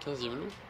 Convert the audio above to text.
15e lot